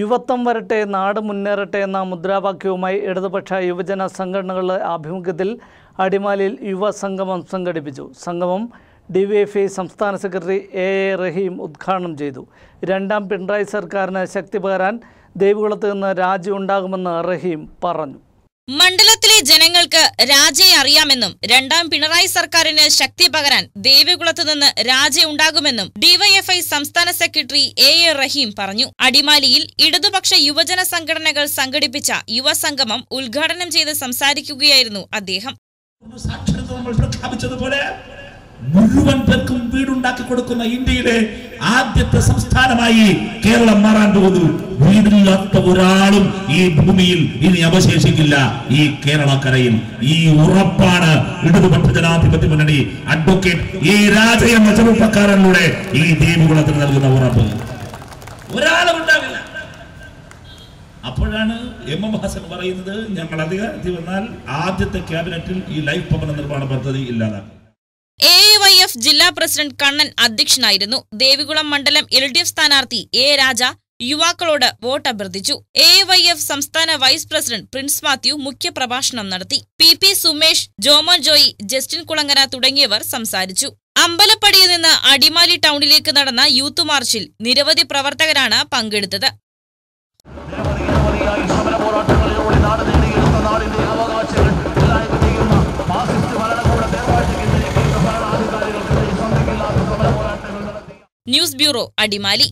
യുവത്വം വരട്ടെ നാട് മുന്നേറട്ടെ എന്ന മുദ്രാവാക്യവുമായി ഇടതുപക്ഷ യുവജന സംഘടനകളുടെ ആഭിമുഖ്യത്തിൽ അടിമാലിയിൽ യുവ സംഗമം സംഘടിപ്പിച്ചു. സംഗമം ഡിവൈഎഫ്ഐ സംസ്ഥാന സെക്രട്ടറി എ എ റഹീം ഉദ്ഘാടനം ചെയ്തു. രണ്ടാം പിണറായി സർക്കാരിന് ശക്തി പകരാൻ ദേവികുളത്ത് നിന്ന് രാജി ഉണ്ടാകുമെന്ന് റഹീം പറഞ്ഞു. മണ്ഡലത്തിലെ ജനങ്ങൾക്ക് രാജയെ അറിയാമെന്നും രണ്ടാം പിണറായി സർക്കാരിന് ശക്തി പകരാൻ ദേവികുളത്ത് നിന്ന് രാജ ഉണ്ടാകുമെന്നും ഡിവൈഎഫ്ഐ സംസ്ഥാന സെക്രട്ടറി എ എ റഹീം പറഞ്ഞു. അടിമാലിയിൽ ഇടതുപക്ഷ യുവജന സംഘടനകൾ സംഘടിപ്പിച്ച യുവസംഗമം ഉദ്ഘാടനം ചെയ്ത് സംസാരിക്കുകയായിരുന്നു അദ്ദേഹം. മുഴുവൻ പേർക്കും വീടുണ്ടാക്കി കൊടുക്കുന്ന ഇന്ത്യയിലെ ആദ്യത്തെ സംസ്ഥാനമായി കേരളം മാറാൻ പോകുന്നു. വീടില്ലാത്ത ഒരാളും ഈ ഭൂമിയിൽ ഇനി അവശേഷിക്കില്ല. ഈ കേരളക്കരയിൽ ഈ ഉറപ്പാണ് ഇടതുപക്ഷ ജനാധിപത്യ മുന്നണി അഡ്വക്കേറ്റ് ഈ രാജയ ചെറുപ്പക്കാരനിലൂടെ ഈ ദേവികുളത്തിന് നൽകുന്ന ഉറപ്പ്. ഒരാളും ഉണ്ടാവില്ല. അപ്പോഴാണ് എം എം ഹസൻ പറയുന്നത് ഞങ്ങൾ അധികാരത്തിൽ വന്നാൽ ആദ്യത്തെ ക്യാബിനറ്റിൽ ഈ ലൈഫ് ഭവന നിർമ്മാണ പദ്ധതി ഇല്ലാതാക്കും. എഫ് ജില്ലാ പ്രസിഡന്റ് കണ്ണൻ അധ്യക്ഷനായിരുന്നു. ദേവികുളം മണ്ഡലം എൽ ഡി എഫ് സ്ഥാനാർത്ഥി എ രാജ യുവാക്കളോട് വോട്ട് അഭ്യർത്ഥിച്ചു. എ വൈ എഫ് സംസ്ഥാന വൈസ് പ്രസിഡന്റ് പ്രിൻസ് മാത്യു മുഖ്യപ്രഭാഷണം നടത്തി. പി പി സുമേഷ് ജോമോൻ ജോയി ജസ്റ്റിൻ കുളങ്ങര തുടങ്ങിയവർ സംസാരിച്ചു. അമ്പലപ്പടിയിൽ നിന്ന് അടിമാലി ടൗണിലേക്ക് നടന്ന യൂത്ത് മാർച്ചിൽ നിരവധി പ്രവർത്തകരാണ് പങ്കെടുത്തത്. News bureau Adimali